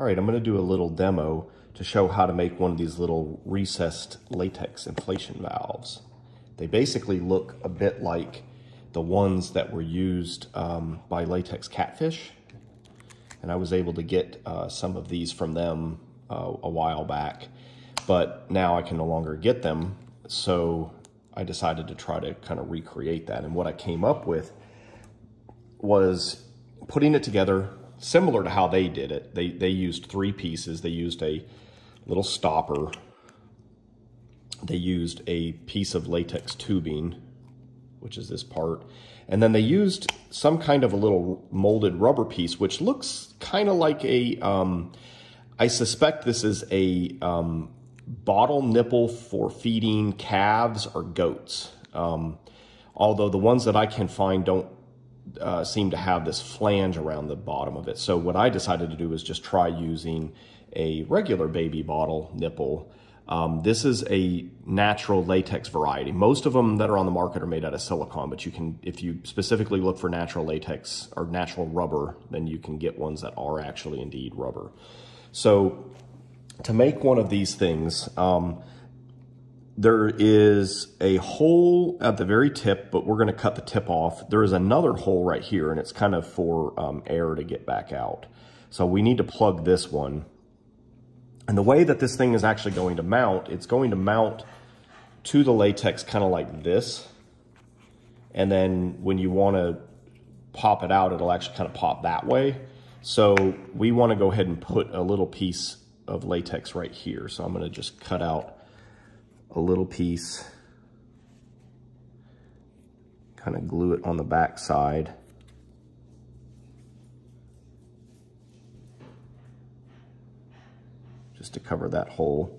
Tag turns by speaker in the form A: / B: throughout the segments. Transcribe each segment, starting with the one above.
A: All right, I'm gonna do a little demo to show how to make one of these little recessed latex inflation valves. They basically look a bit like the ones that were used um, by Latex Catfish. And I was able to get uh, some of these from them uh, a while back, but now I can no longer get them. So I decided to try to kind of recreate that. And what I came up with was putting it together similar to how they did it. They, they used three pieces. They used a little stopper. They used a piece of latex tubing, which is this part. And then they used some kind of a little molded rubber piece, which looks kind of like a. Um, I suspect this is a um, bottle nipple for feeding calves or goats. Um, although the ones that I can find don't uh, seem to have this flange around the bottom of it. So what I decided to do is just try using a regular baby bottle nipple. Um, this is a natural latex variety. Most of them that are on the market are made out of silicone, but you can, if you specifically look for natural latex or natural rubber, then you can get ones that are actually indeed rubber. So to make one of these things, um, there is a hole at the very tip, but we're going to cut the tip off. There is another hole right here, and it's kind of for um, air to get back out. So we need to plug this one. And the way that this thing is actually going to mount, it's going to mount to the latex kind of like this. And then when you want to pop it out, it'll actually kind of pop that way. So we want to go ahead and put a little piece of latex right here. So I'm going to just cut out a little piece, kind of glue it on the back side. Just to cover that hole.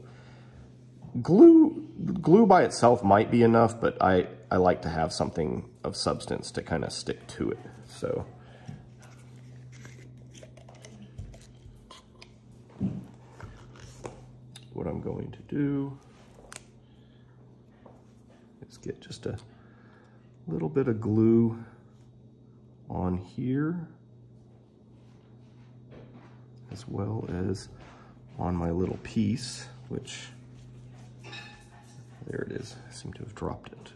A: Glue, glue by itself might be enough, but I, I like to have something of substance to kind of stick to it. So what I'm going to do is get just a little bit of glue on here as well as on my little piece, which there it is. I seem to have dropped it.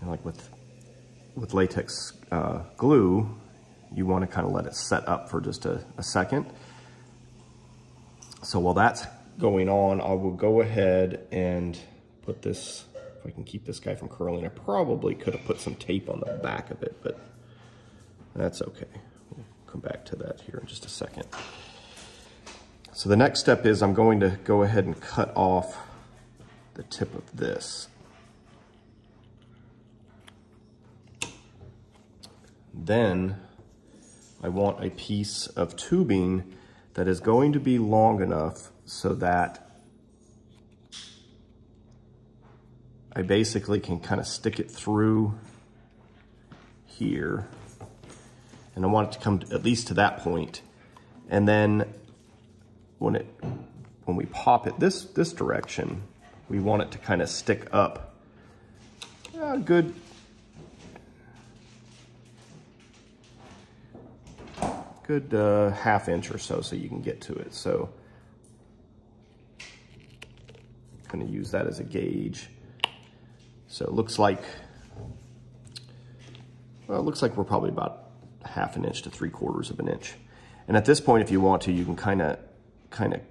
A: And like with with latex uh, glue, you want to kind of let it set up for just a, a second. So while that's going on, I will go ahead and put this, if I can keep this guy from curling, I probably could have put some tape on the back of it, but that's okay. We'll come back to that here in just a second. So the next step is I'm going to go ahead and cut off the tip of this. Then I want a piece of tubing that is going to be long enough so that I basically can kind of stick it through here. And I want it to come to, at least to that point. And then when it when we pop it this this direction, we want it to kind of stick up a good good uh, half inch or so so you can get to it. So I'm gonna use that as a gauge. So it looks like, well, it looks like we're probably about half an inch to three quarters of an inch. And at this point, if you want to, you can kind of kind of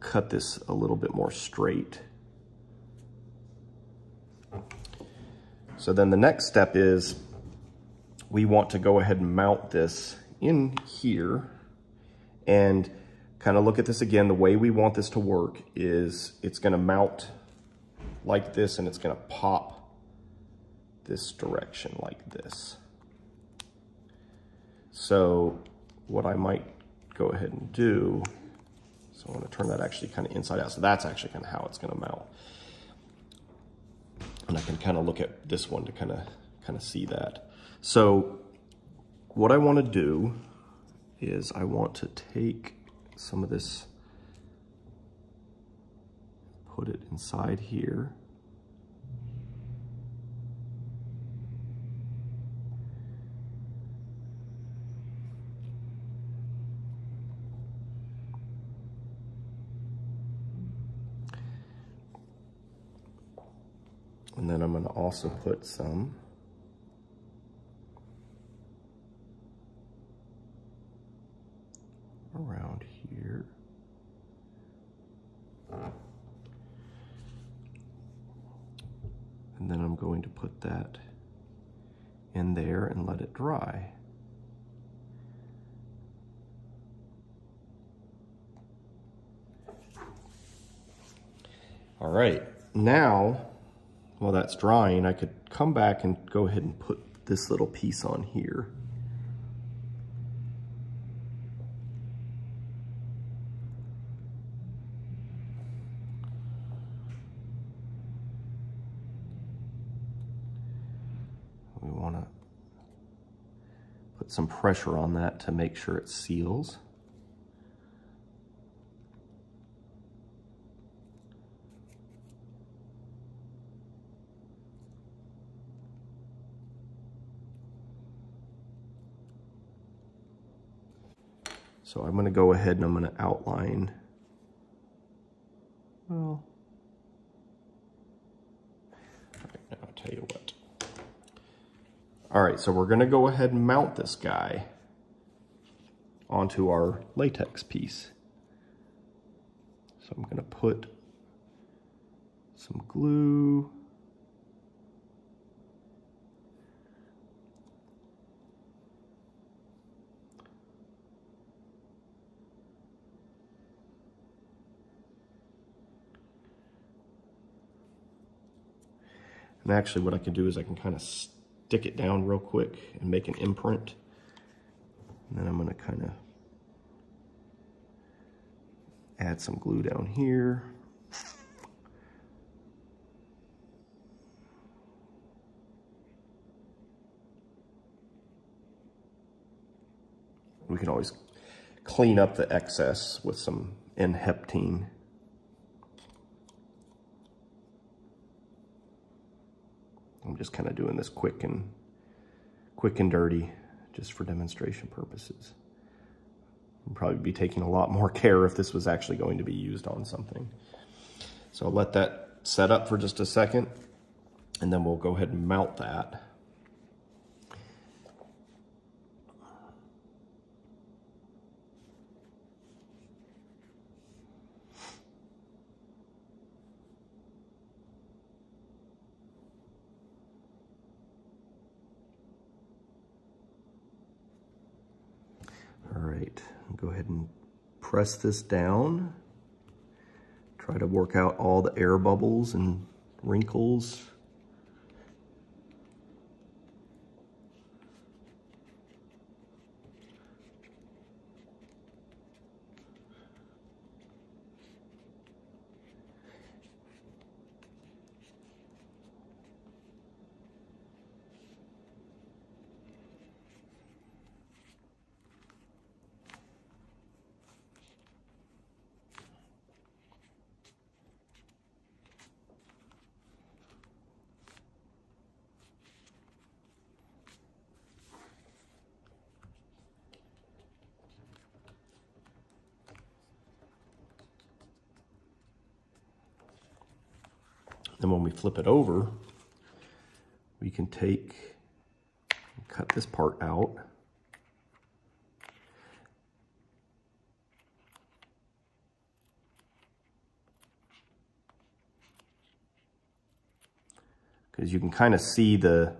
A: cut this a little bit more straight. So then the next step is we want to go ahead and mount this in here and kind of look at this again. The way we want this to work is it's going to mount like this and it's going to pop this direction like this. So what I might go ahead and do, so I want to turn that actually kind of inside out. So that's actually kind of how it's going to mount. And I can kind of look at this one to kind of kind of see that. So what I want to do is I want to take some of this, put it inside here. And then I'm going to also put some around here. Uh, and then I'm going to put that in there and let it dry. All right, now, while that's drying, I could come back and go ahead and put this little piece on here. We want to put some pressure on that to make sure it seals. So I'm going to go ahead and I'm going to outline, well, right, I'll tell you what. All right, so we're going to go ahead and mount this guy onto our latex piece. So I'm going to put some glue And actually what I can do is I can kind of stick it down real quick and make an imprint. And then I'm going to kind of add some glue down here. We can always clean up the excess with some N-heptane. Just kind of doing this quick and quick and dirty just for demonstration purposes. I'd probably be taking a lot more care if this was actually going to be used on something. So I'll let that set up for just a second and then we'll go ahead and mount that. All right, go ahead and press this down. Try to work out all the air bubbles and wrinkles. Then when we flip it over, we can take, cut this part out. Because you can kind of see the,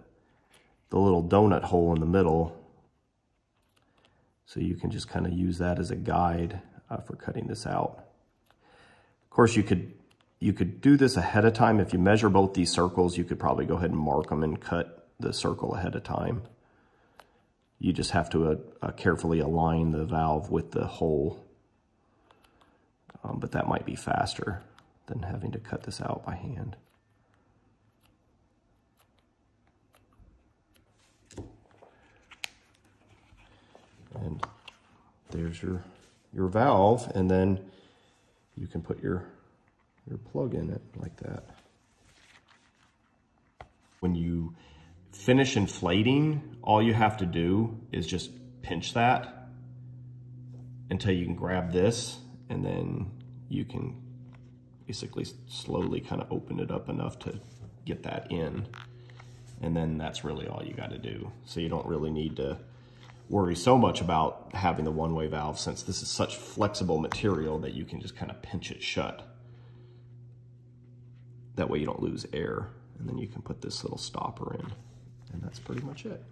A: the little donut hole in the middle. So you can just kind of use that as a guide uh, for cutting this out. Of course, you could you could do this ahead of time. If you measure both these circles, you could probably go ahead and mark them and cut the circle ahead of time. You just have to uh, uh, carefully align the valve with the hole. Um, but that might be faster than having to cut this out by hand. And there's your, your valve, and then you can put your your plug in it like that. When you finish inflating, all you have to do is just pinch that until you can grab this and then you can basically slowly kind of open it up enough to get that in. And then that's really all you got to do. So you don't really need to worry so much about having the one-way valve since this is such flexible material that you can just kind of pinch it shut. That way you don't lose air. And then you can put this little stopper in. And that's pretty much it.